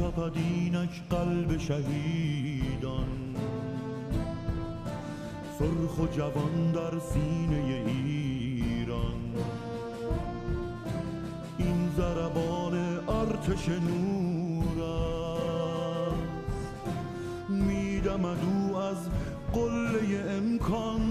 تپد اینک قلب شهیدان. سرخ و جوان در سینه ایران. این زربان ارتش نور است. میدمد او از قله امکان.